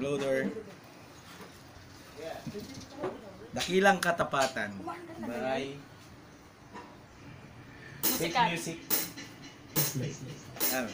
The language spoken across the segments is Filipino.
Loader. Dakilang katapatan. By Fake. Music. Ah,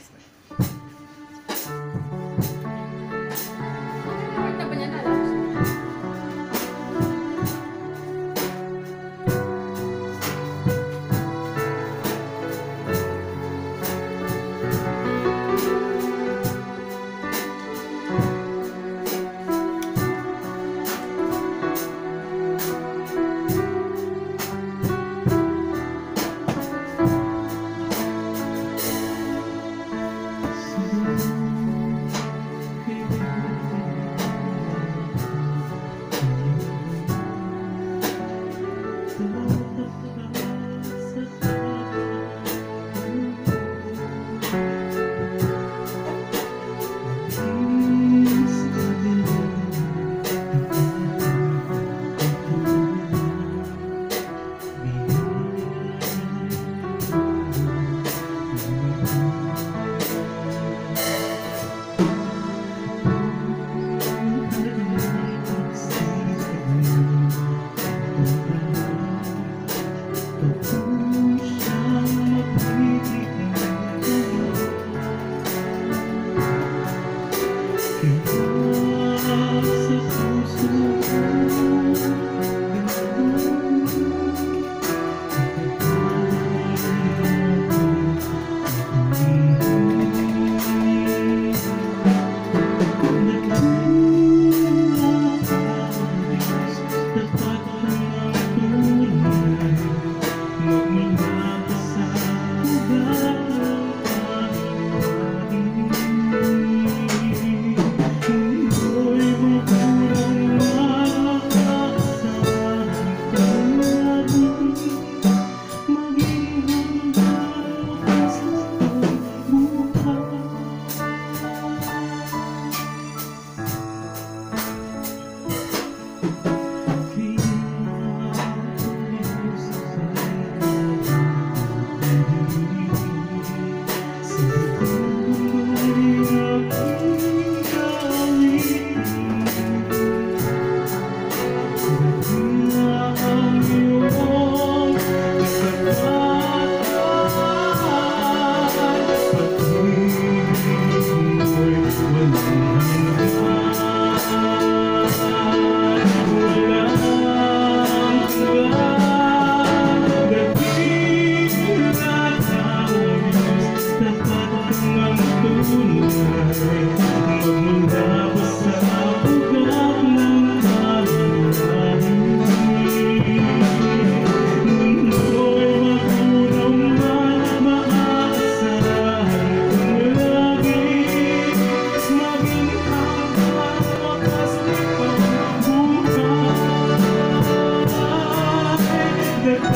Habang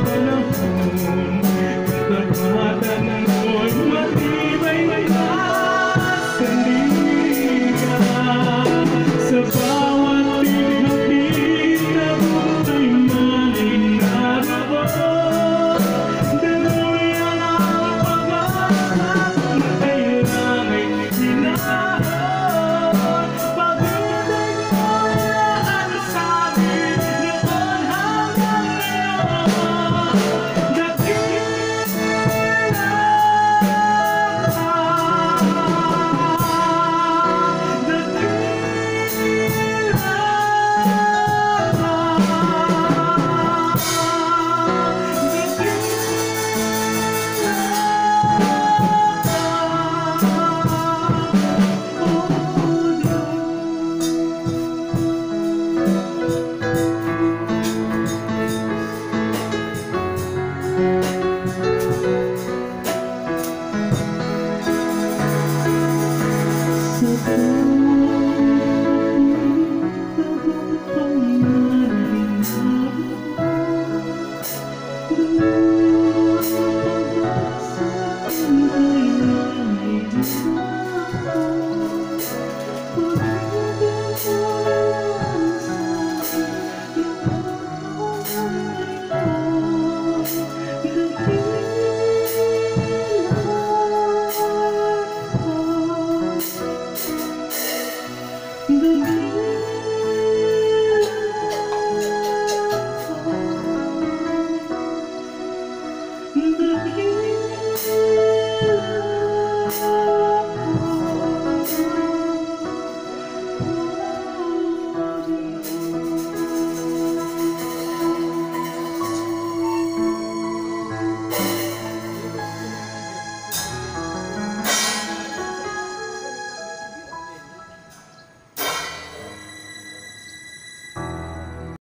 panahon, katapatan ng ko'y matibay